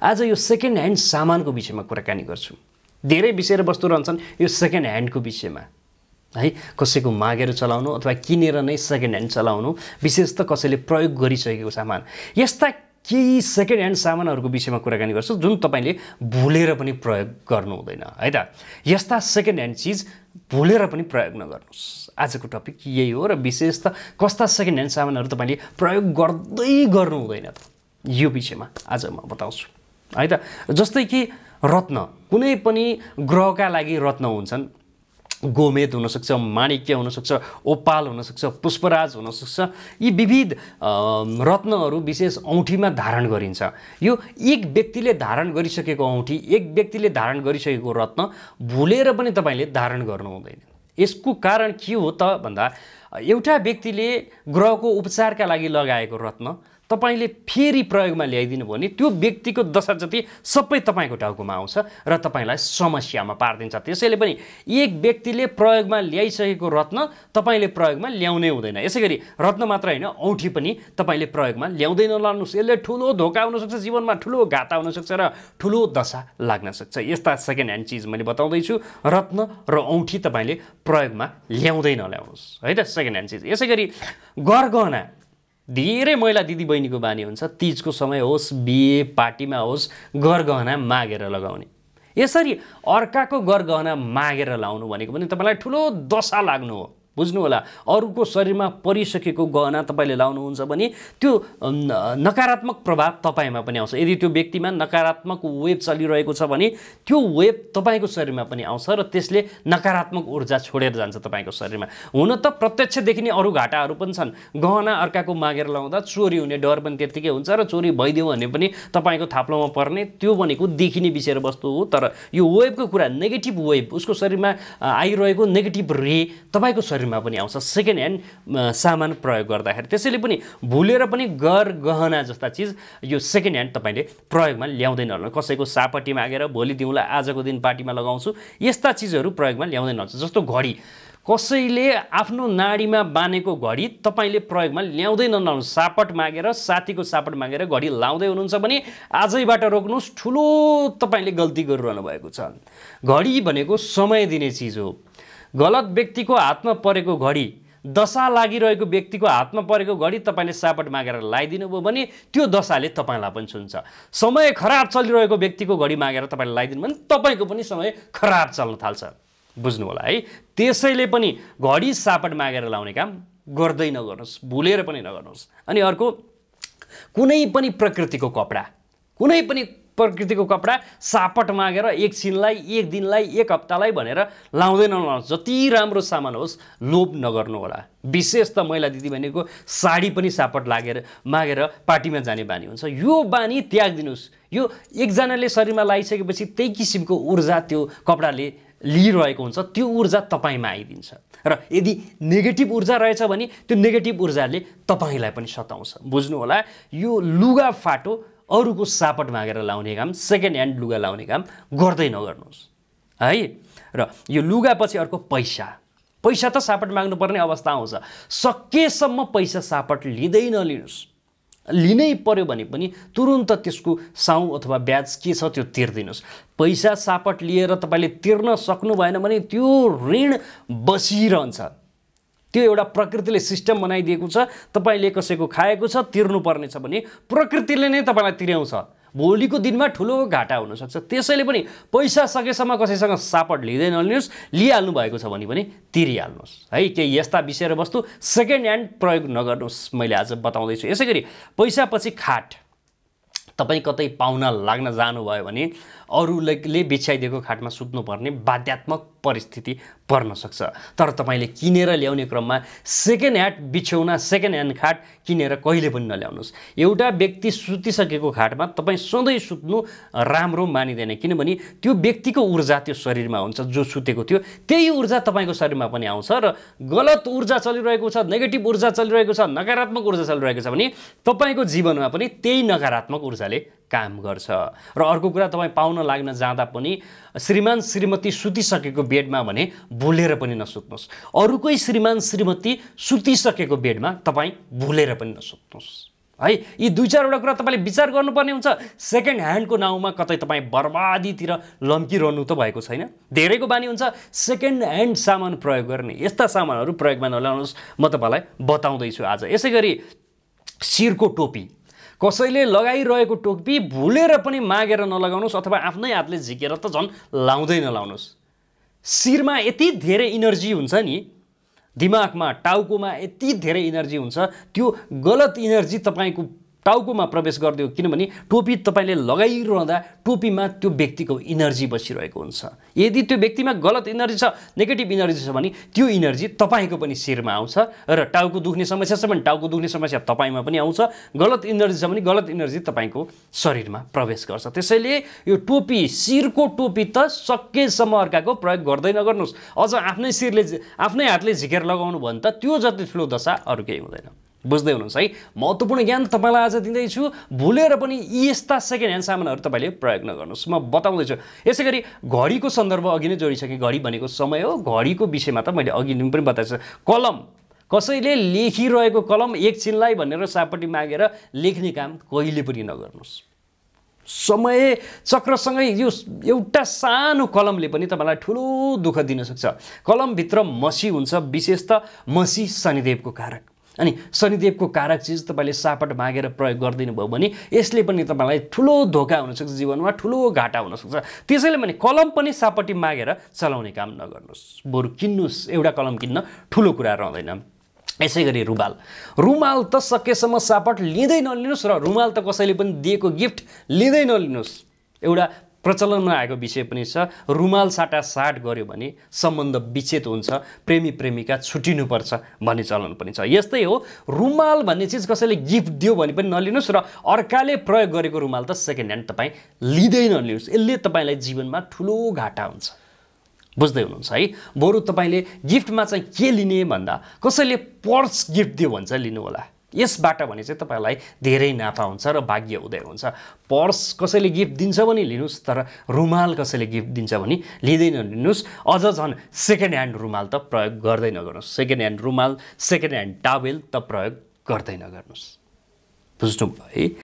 आज यो second hand सामानको विषयमा कुराकानी गर्छु। धेरै विषय वस्तु रहन्छन् यो सेकेन्ड ह्यान्डको विषयमा। है कसैको मागेर चलाउनु अथवा किनेर नै सेकेन्ड ह्यान्ड चलाउनु विशेष त कसैले प्रयोग गरिसकेको सामान। यस्ता केही सेकेन्ड ह्यान्ड सामानहरूको विषयमा कुराकानी गर्छु जुन तपाईँले भुलेर पनि प्रयोग गर्नु हुँदैन है त? यस्ता सेकेन्ड ह्यान्ड चिज भुलेर पनि प्रयोग नगर्नुहोस्। आजको टपिक यही हो र विशेष त कस्ता सेकेन्ड ह्यान्ड सामानहरू तपाईँले प्रयोग गर्दै गर्नु हुँदैन त। यो विषयमा आज म बताउँछु। है त? जस्तै कि रत्न। कुनै पनि ग्रहका लागि रत्न हुन्छन्। गोमेद हुनसक्छ माणिक्य हुनसक्छ ओपाल हुनसक्छ पुष्पराज हुनसक्छ। यी विविध रत्नहरू विशेष औँठीमा धारण गरिन्छ। यो एक व्यक्तिले धारण गरिसकेको औँठी एक व्यक्तिले धारण गरिसकेको रत्न भुलेर पनि तपाईँले धारण गर्नु हुँदैन। यसको कारण के हो त भन्दा एउटा व्यक्तिले ग्रहको उपचारका लागि लगाएको रत्न तपाईँले फेरि प्रयोगमा ल्याइदिनु भयो भने त्यो व्यक्तिको दशा जति सबै तपाईँको टाउकोमा आउँछ र तपाईँलाई समस्यामा पारिदिन्छ। त्यसैले पनि एक व्यक्तिले प्रयोगमा ल्याइसकेको रत्न तपाईँले प्रयोगमा ल्याउनै हुँदैन। यसै गरी रत्न मात्र होइन औँठी पनि तपाईँले प्रयोगमा ल्याउँदै नलानुहोस् यसले ठुलो धोका हुनसक्छ जीवनमा ठुलो घाटा हुनसक्छ र ठुलो दशा लाग्न सक्छ। यस्ता सेकेन्ड ह्यान्ड चिज मैले बताउँदैछु। रत्न र औँठी तपाईँले प्रयोगमा ल्याउँदै नल्याउनुहोस् है त सेकेन्ड ह्यान्ड चिज यसै गरी गरगहना। धेरै महिला दिदीबहिनीको बानी हुन्छ तिजको समय होस् बिहे पार्टीमा होस् गरगहना मागेर लगाउने। यसरी अर्काको गरगहना मागेर लाउनु भनेको पनि तपाईँलाई ठुलो दशा लाग्नु हो। बुझ्नु होला अरूको शरीरमा परिसकेको गहना तपाईँले लाउनुहुन्छ भने त्यो नकारात्मक प्रभाव तपाईँमा पनि आउँछ। यदि त्यो व्यक्तिमा नकारात्मक वेब चलिरहेको छ भने त्यो वेब तपाईँको शरीरमा पनि आउँछ र त्यसले नकारात्मक ऊर्जा छोडेर जान्छ तपाईँको शरीरमा। हुन त प्रत्यक्ष देखिने अरू घाटाहरू पनि छन्। गहना अर्काको मागेर लाउँदा चोरी हुने डर पनि त्यत्तिकै हुन्छ र चोरी भइदियो भने पनि तपाईँको थाप्लोमा पर्ने त्यो भनेको देखिने विषय वस्तु हो। तर यो वेबको कुरा नेगेटिभ वेब उसको शरीरमा आइरहेको नेगेटिभ रे तपाईँको शरीर शरीरमा पनि आउँछ। सेकेन्ड ह्यान्ड सामान प्रयोग गर्दाखेरि। त्यसैले पनि भुलेर पनि गर गहना जस्ता चिज यो सेकेन्ड ह्यान्ड तपाईँले प्रयोगमा ल्याउँदैन होला। कसैको सापट्टि मागेर भोलि दिउँला आजको दिन पार्टीमा लगाउँछु यस्ता चिजहरू प्रयोगमा ल्याउँदैन हुन्छ जस्तो घडी। कसैले आफ्नो नाडीमा बाँधेको घडी तपाईँले प्रयोगमा ल्याउँदै नलाउनु सापट मागेर साथीको सापट मागेर घडी लाउँदै हुनुहुन्छ भने आजैबाट रोक्नुहोस्। ठुलो तपाईँले गल्ती गरिरहनु भएको छ। घडी भनेको समय दिने चिज हो। गलत व्यक्तिको हातमा परेको घडी दशा लागिरहेको व्यक्तिको हातमा परेको घडी तपाईँले सापट मागेर लगाइदिनु भयो भने त्यो दशाले तपाईँलाई पनि छुन्छ समय खराब चलिरहेको व्यक्तिको घडी मागेर तपाईँले लगाइदिनु भने तपाईँको पनि समय खराब चल्न थाल्छ। बुझ्नु होला है त्यसैले पनि घडी सापट मागेर लाउने काम गर्दै नगर्नुहोस् भुलेर पनि नगर्नुहोस्। अनि अर्को कुनै पनि प्रकृतिको कपडा कुनै पनि प्रकृतिको कपडा सापट मागेर एकछिनलाई एक दिनलाई एक हप्तालाई भनेर लाउँदै नलाउनुहोस् जति राम्रो सामान होस् लोभ नगर्नु होला। विशेष त महिला दिदीबहिनीको साडी पनि सापट लागेर मागेर पार्टीमा जाने बानी हुन्छ। यो बानी त्यागिदिनुहोस्। यो एकजनाले शरीरमा लगाइसकेपछि त्यही किसिमको ऊर्जा त्यो कपडाले लिइरहेको हुन्छ। त्यो ऊर्जा तपाईँमा आइदिन्छ। र यदि नेगेटिभ ऊर्जा रहेछ भने त्यो नेगेटिभ ऊर्जाले तपाईँलाई पनि सताउँछ। बुझ्नु होला यो लुगा फाटो अरूको सापट मागेर लाउने काम सेकेन्ड ह्यान्ड लुगा लाउने काम गर्दै नगर्नुहोस्। है? र यो लुगापछि अर्को पैसा। पैसा त सापट माग्नुपर्ने अवस्था आउँछ। सकेसम्म पैसा सापट लिँदै नलिनुहोस्। लिनै पर्यो भने पनि तुरुन्त त्यसको साउ अथवा ब्याज के छ त्यो तिर्दिनुहोस्। पैसा सापट लिएर तपाईँले तिर्न सक्नु भएन भने त्यो ऋण बसिरहन्छ। त्यो एउटा प्रकृतिले सिस्टम बनाइदिएको छ तपाईँले कसैको खाएको छ तिर्नुपर्ने छ भने प्रकृतिले नै तपाईँलाई तिर्याउँछ। भोलिको दिनमा ठुलो घाटा हुनसक्छ। त्यसैले पनि पैसा सकेसम्म कसैसँग सापट लिँदै नलिनुहोस् लिइहाल्नु भएको छ भने पनि तिरिहाल्नुहोस्। है केही यस्ता विषय र वस्तु सेकेन्ड ह्यान्ड प्रयोग नगर्नुहोस् मैले आज बताउँदैछु। यसै गरी पैसापछि खाट। तपाईँ कतै पाहुना लाग्न जानुभयो भने अरूले बिछ्याइदिएको खाटमा सुत्नुपर्ने बाध्यात्मक परिस्थिति पर्न सक्छ। तर तपाईँले किनेर ल्याउने क्रममा सेकेन्ड ह्यान्ड बिछ्यौना सेकेन्ड ह्यान्ड खाट किनेर कहिले पनि नल्याउनुहोस्। एउटा व्यक्ति सुतिसकेको खाटमा तपाईँ सधैँ सुत्नु राम्रो मानिँदैन किनभने त्यो व्यक्तिको ऊर्जा त्यो शरीरमा हुन्छ जो सुतेको थियो त्यही ऊर्जा तपाईँको शरीरमा पनि आउँछ र गलत ऊर्जा चलिरहेको छ नेगेटिभ ऊर्जा चलिरहेको छ नकारात्मक ऊर्जा चलिरहेको छ भने तपाईँको जीवनमा पनि त्यही नकारात्मक ऊर्जाले काम गर्छ। र अर्को कुरा तपाईँ पाउन लाग्न जाँदा पनि श्रीमान श्रीमती सुतिसकेको बेडमा भने भुलेर पनि नसुत्नुहोस्। अरूकै श्रीमान श्रीमती सुतिसकेको बेडमा तपाईँ भुलेर पनि नसुत्नुहोस्। है यी दुई चारवटा कुरा तपाईँले विचार गर्नुपर्ने हुन्छ। सेकेन्ड ह्यान्डको नाउँमा कतै तपाईँ बर्बादीतिर लम्किरहनु त भएको छैन। धेरैको बानी हुन्छ। सेकेन्ड ह्यान्ड सामान प्रयोग गर्ने। यस्ता सामानहरू प्रयोगमा नल्याउनुहोस्। म तपाईँलाई बताउँदैछु आज। यसै गरी शिरको टोपी। कसैले लगाइरहेको टोपी भुलेर पनि मागेर नलगाउनुहोस् अथवा आफ्नै हातले झिकेर त झन् लाउँदै नलाउनुहोस्। शिरमा यति धेरै इनर्जी हुन्छ नि दिमागमा टाउकोमा यति धेरै इनर्जी हुन्छ त्यो गलत इनर्जी तपाईँको टाउकोमा प्रवेश गरिदियो। किनभने टोपी तपाईँले लगाइरहँदा टोपीमा त्यो व्यक्तिको इनर्जी बसिरहेको हुन्छ। यदि त्यो व्यक्तिमा गलत इनर्जी छ नेगेटिभ इनर्जी छ भने त्यो इनर्जी तपाईँको पनि शिरमा आउँछ र टाउको दुख्ने समस्या छ भने टाउको दुख्ने समस्या तपाईँमा पनि आउँछ। गलत इनर्जी छ भने गलत इनर्जी तपाईँको शरीरमा प्रवेश गर्छ। त्यसैले यो टोपी शिरको टोपी त सकेसम्म अर्काको प्रयोग गर्दै नगर्नुहोस्। अझ आफ्नै शिरले आफ्नै हातले झिकेर लगाउनु भयो भने त त्यो जति ठुलो दशा अरू केही हुँदैन। बुझ्दै हुनुहुन्छ है? महत्त्वपूर्ण ज्ञान तपाईँलाई आज दिँदैछु। भुलेर पनि यी यस्ता सेकेन्ड ह्यान्ड सामानहरू तपाईँले प्रयोग नगर्नुहोस्। म बताउँदैछु। यसै गरी घडीको सन्दर्भ अघि नै जोडिसकेँ। घडी भनेको समय हो। घडीको विषयमा त मैले अघि पनि बताएको कलम। कसैले लेखिरहेको कलम एकछिनलाई भनेर सापट्टि मागेर लेख्ने काम कहिले पनि नगर्नुहोस्। समय चक्रसँगै यो एउटा सानो कलमले पनि तपाईँलाई ठुलो दुःख दिन सक्छ। कलमभित्र मसी हुन्छ। विशेष त मसी शनिदेवको कारक। अनि शनिदेवको कारक चिज तपाईँले सापट मागेर प्रयोग गरिदिनु भयो भने यसले पनि तपाईँलाई ठुलो धोका हुनसक्छ जीवनमा ठुलो घाटा हुनसक्छ त्यसैले भने कलम पनि सापट्टि मागेर चलाउने काम नगर्नुहोस्। बरु किन्नुहोस् एउटा कलम किन्न ठुलो कुरा रहँदैन। यसै गरी रुमाल। रुमाल त सकेसम्म सापट लिँदै नलिनुहोस् र रुमाल त कसैले पनि दिएको गिफ्ट लिँदै नलिनुहोस्। एउटा प्रचलनमा आएको विषय पनि छ। रुमाल साटा साट गऱ्यो भने सम्बन्ध विच्छेद हुन्छ प्रेमी प्रेमिका छुटिनुपर्छ भन्ने चलन पनि छ। यस्तै हो रुमाल भन्ने चिज कसैले गिफ्ट दियो भने पनि नलिनुहोस् र अर्काले प्रयोग गरेको रुमाल त सेकेन्ड ह्यान्ड तपाईँ लिँदै नलिनुहोस् यसले तपाईँलाई जीवनमा ठुलो घाटा हुन्छ। बुझ्दै हुनुहुन्छ है? बरु तपाईँले गिफ्टमा चाहिँ के लिने भन्दा कसैले पर्स गिफ्ट दियो भने चाहिँ लिनु होला यसबाट भने चाहिँ तपाईँलाई धेरै नाफा हुन्छ र भाग्य उदय हुन्छ। पर्स कसैले गिफ्ट दिन्छ भने लिनुहोस् तर रुमाल कसैले गिफ्ट दिन्छ भने लिँदै नलिनुहोस् अझ झन् सेकेन्ड ह्यान्ड रुमाल त प्रयोग गर्दै नगर्नुहोस्। सेकेन्ड ह्यान्ड रुमाल सेकेन्ड ह्यान्ड टावेल त प्रयोग गर्दै नगर्नुहोस्। है?